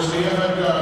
course, the Ahmed